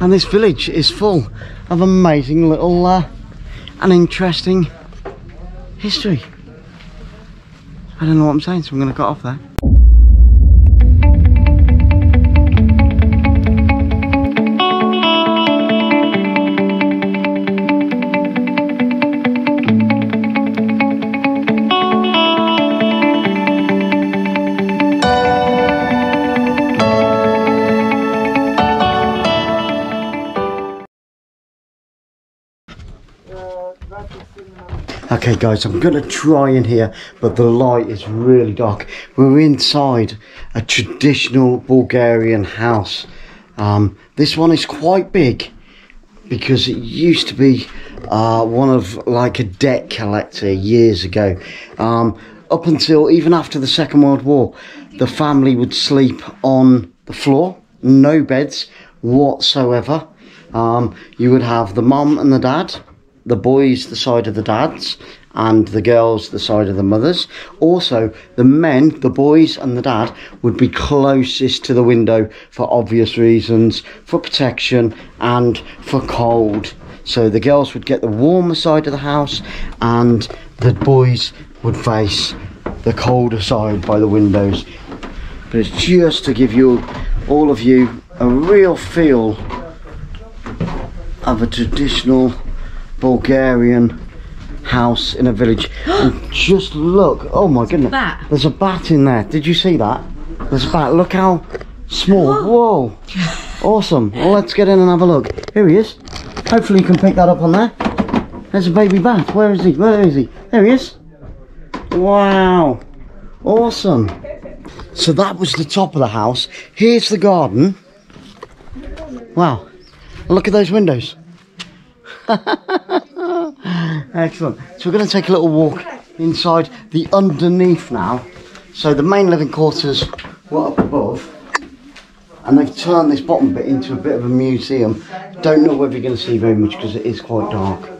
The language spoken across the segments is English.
And this village is full of amazing little uh, and interesting history. I don't know what I'm saying, so I'm going to cut off there. Okay guys, I'm gonna try in here, but the light is really dark. We're inside a traditional Bulgarian house. Um, this one is quite big because it used to be uh, one of like a debt collector years ago. Um, up until even after the Second World War, the family would sleep on the floor, no beds whatsoever. Um, you would have the mum and the dad the boys the side of the dads and the girls the side of the mothers. Also, the men, the boys and the dad would be closest to the window for obvious reasons, for protection and for cold. So the girls would get the warmer side of the house and the boys would face the colder side by the windows. But it's just to give you, all of you, a real feel of a traditional Bulgarian house in a village. and just look, oh my goodness. Bat. There's a bat in there. Did you see that? There's a bat. Look how small. Whoa. Awesome. Well, let's get in and have a look. Here he is. Hopefully you can pick that up on there. There's a baby bat. Where is he? Where is he? There he is. Wow. Awesome. So that was the top of the house. Here's the garden. Wow. Look at those windows. Excellent. So we're going to take a little walk inside the underneath now. So the main living quarters were up above. And they've turned this bottom bit into a bit of a museum. Don't know whether you're going to see very much because it is quite dark.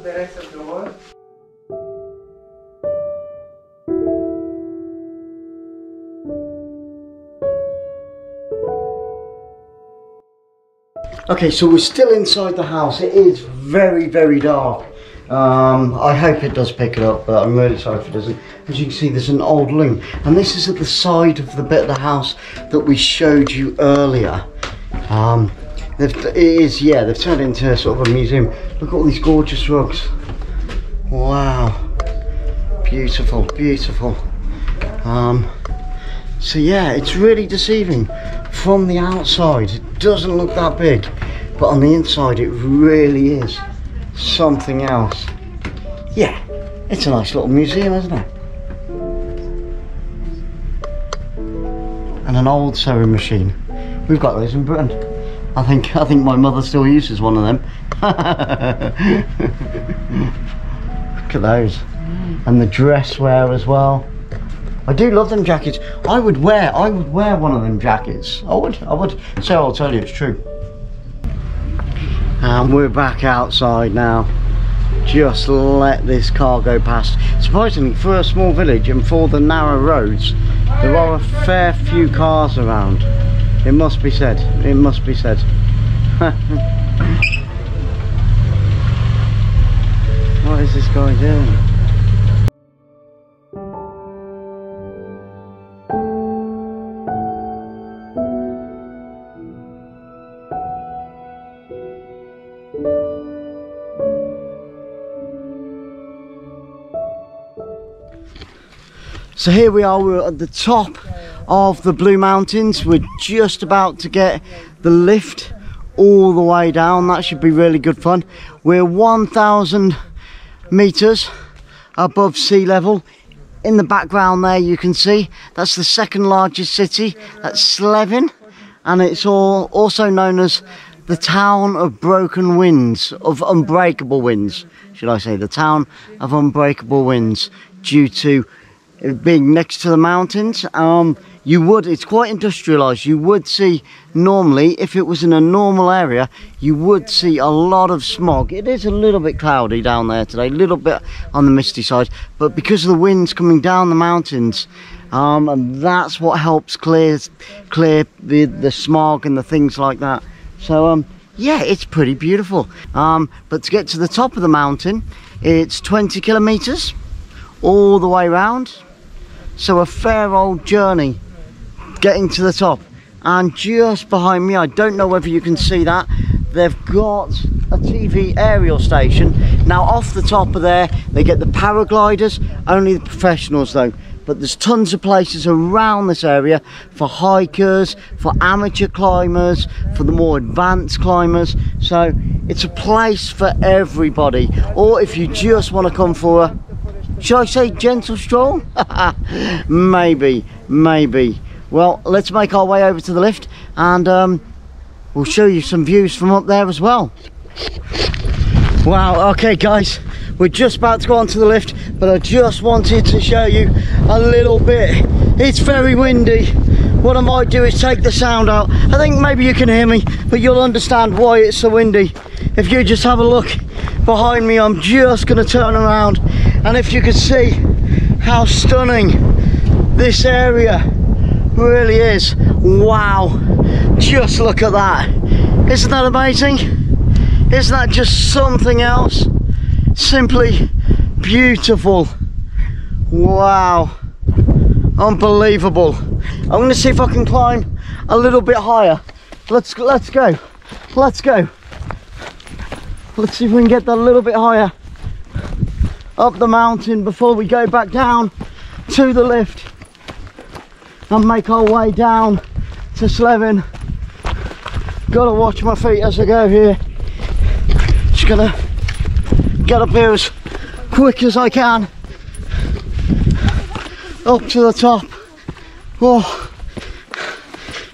Okay, so we're still inside the house. It is very, very dark. Um, I hope it does pick it up, but I'm really sorry if it doesn't. As you can see, there's an old loom, and this is at the side of the bit of the house that we showed you earlier. Um, it is, yeah, they've turned it into sort of a museum. Look at all these gorgeous rugs. Wow. Beautiful, beautiful. Um, so yeah, it's really deceiving. From the outside, it doesn't look that big, but on the inside, it really is something else. Yeah, it's a nice little museum, isn't it? And an old sewing machine. We've got those in Britain. I think I think my mother still uses one of them. Look at those. And the dress wear as well. I do love them jackets. I would wear I would wear one of them jackets. I would I would. So I'll tell you it's true. And we're back outside now. Just let this car go past. Surprisingly, for a small village and for the narrow roads, there are a fair few cars around. It must be said. It must be said. what is this guy doing? So here we are, we're at the top of the Blue Mountains. We're just about to get the lift all the way down. That should be really good fun. We're 1,000 meters above sea level. In the background there you can see that's the second largest city, that's Sliven. And it's all also known as the town of broken winds, of unbreakable winds, should I say, the town of unbreakable winds due to being next to the mountains um, you would it's quite industrialized you would see normally if it was in a normal area you would see a lot of smog it is a little bit cloudy down there today a little bit on the misty side but because of the winds coming down the mountains um, and that's what helps clear clear the the smog and the things like that so um yeah, it's pretty beautiful. Um, but to get to the top of the mountain, it's 20 kilometers all the way around. So a fair old journey getting to the top. And just behind me, I don't know whether you can see that, they've got a TV aerial station. Now off the top of there, they get the paragliders, only the professionals though but there's tons of places around this area for hikers, for amateur climbers, for the more advanced climbers. So it's a place for everybody. Or if you just want to come for a, should I say gentle stroll? maybe, maybe. Well, let's make our way over to the lift and um, we'll show you some views from up there as well. Wow, okay guys, we're just about to go onto the lift, but I just wanted to show you a little bit. It's very windy. What I might do is take the sound out. I think maybe you can hear me, but you'll understand why it's so windy. If you just have a look behind me, I'm just gonna turn around. And if you could see how stunning this area really is. Wow, just look at that. Isn't that amazing? Isn't that just something else? simply beautiful wow unbelievable i'm going to see if i can climb a little bit higher let's let's go let's go let's see if we can get that a little bit higher. Up the mountain before we go back down to the lift. And make our way down to Sliven. Gotta watch my feet as I go here. Just gonna get up here as quick as I can. Up to the top. Oh.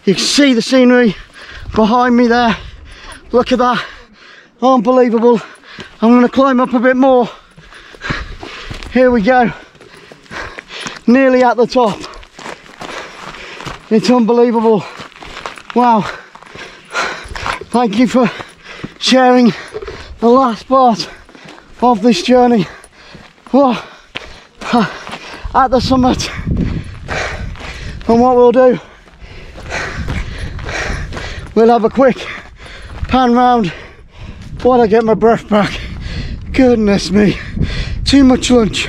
You can see the scenery behind me there. Look at that unbelievable. I'm going to climb up a bit more. Here we go. Nearly at the top. It's unbelievable. Wow. Thank you for sharing the last part of this journey. Oh, at the summit. And what we'll do we'll have a quick pan round while I get my breath back. Goodness me. Too much lunch.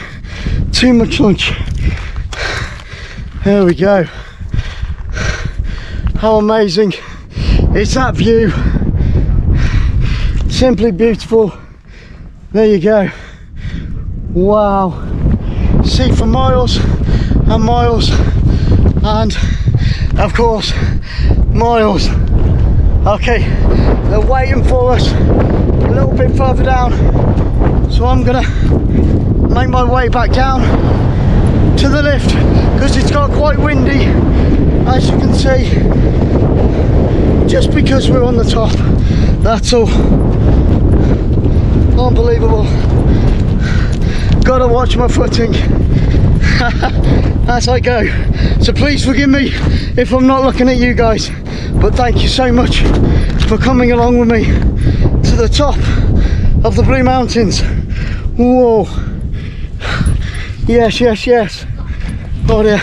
Too much lunch. There we go. How amazing. Is that view. Simply beautiful. There you go. Wow. See for miles and miles. And of course miles. Okay they're waiting for us a little bit further down. So I'm gonna make my way back down to the lift because it's got quite windy as you can see. Just because we're on the top that's all. Unbelievable. Gotta watch my footing. As I go. So please forgive me if I'm not looking at you guys but thank you so much for coming along with me to the top of the Blue Mountains. Whoa. Yes yes yes. Oh dear.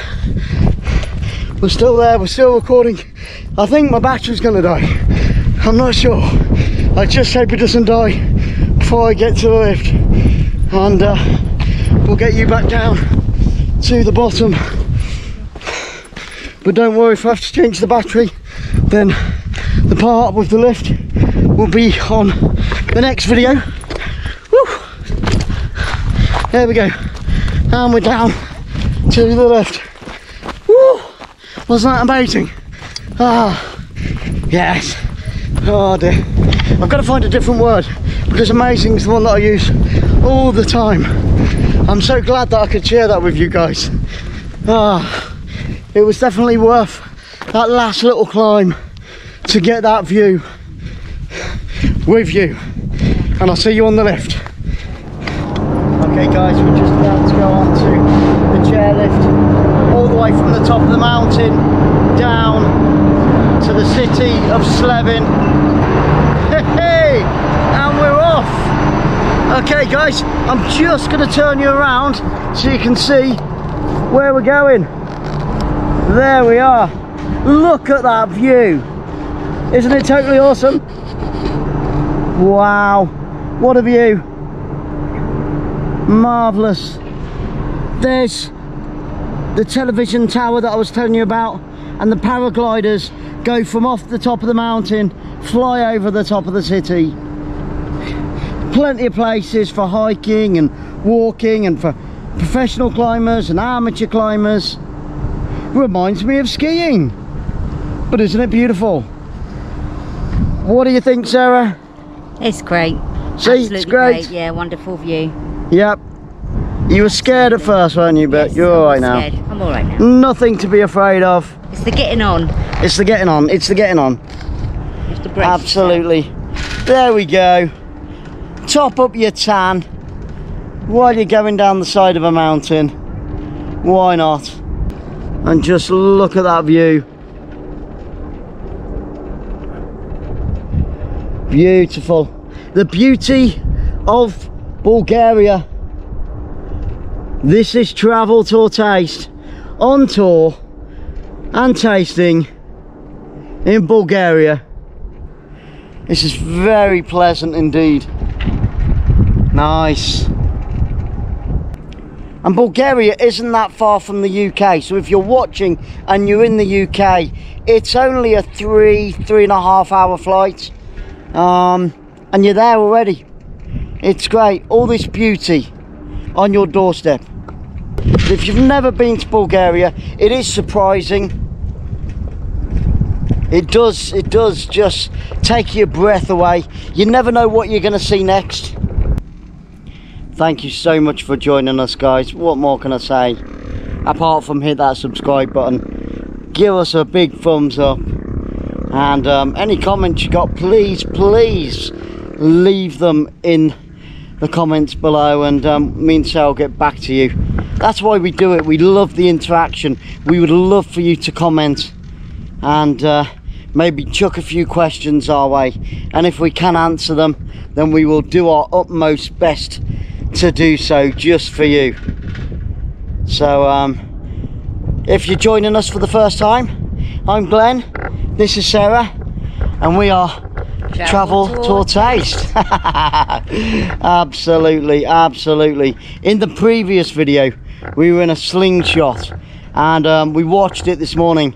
We're still there. We're still recording. I think my battery's gonna die. I'm not sure. I just hope it doesn't die before I get to the lift. And uh, we'll get you back down to the bottom. But don't worry if I have to change the battery then the part with the lift will be on the next video Woo! there we go and we're down to the left. Woo! wasn't that amazing ah yes oh dear I've got to find a different word because amazing is the one that I use all the time. I'm so glad that I could share that with you guys. Ah, it was definitely worth that last little climb to get that view with you. And I'll see you on the lift. Okay guys, we're just about to go on to the chairlift all the way from the top of the mountain down to the city of Sliven. Hey, and we're off. Okay guys, I'm just gonna turn you around so you can see where we're going. There we are. Look at that view. Isn't it totally awesome? Wow, what a view. Marvellous. There's the television tower that I was telling you about and the paragliders go from off the top of the mountain, fly over the top of the city. Plenty of places for hiking and walking and for professional climbers and amateur climbers. Reminds me of skiing. But isn't it beautiful? What do you think, Sarah? It's great. See, Absolutely it's great. Yeah, wonderful view. Yep. You were scared at first, weren't you? But Yes, you're all right now. scared. I'm all right now. Nothing to be afraid of. It's the getting on. It's the getting on. It's the getting on. You have to brace Absolutely. There we go. Top up your tan while you're going down the side of a mountain. Why not? And just look at that view. Beautiful. The beauty of Bulgaria. This is Travel Tour Taste on tour and tasting in Bulgaria. This is very pleasant indeed. Nice. And Bulgaria isn't that far from the UK, so if you're watching and you're in the UK, it's only a three, three and a half hour flight. Um, and you're there already. It's great. All this beauty on your doorstep. If you've never been to Bulgaria, it is surprising it does it does just take your breath away you never know what you're going to see next thank you so much for joining us guys what more can i say apart from hit that subscribe button give us a big thumbs up and um, any comments you got please please leave them in the comments below and um, me and Sarah will get back to you. That's why we do it. We love the interaction. We would love for you to comment and uh, maybe chuck a few questions our way. And if we can answer them then we will do our utmost best to do so just for you. So um, if you're joining us for the first time I'm Glenn this is Sarah and we are Travel, Travel Tour Tour Taste. Absolutely absolutely. In the previous video we were in a slingshot and um, we watched it this morning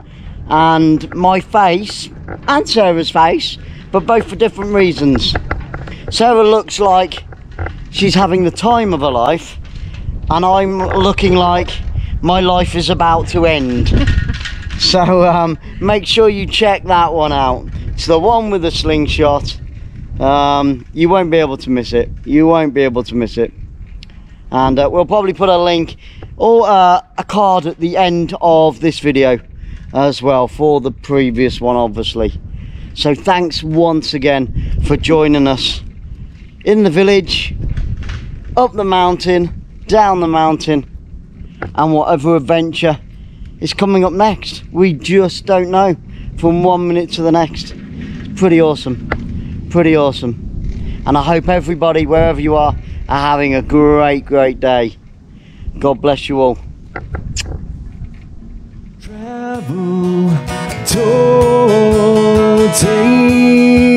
and my face and Sarah's face but both for different reasons. Sarah looks like she's having the time of her life and I'm looking like my life is about to end so um, make sure you check that one out. It's the one with the slingshot. Um, you won't be able to miss it. You won't be able to miss it. And uh, we'll probably put a link or uh, a card at the end of this video as well for the previous one obviously. So thanks once again for joining us in the village up the mountain down the mountain and whatever adventure is coming up next. We just don't know. From one minute to the next. Pretty awesome. Pretty awesome. And I hope everybody wherever you are are having a great great day. God bless you all. Travel, take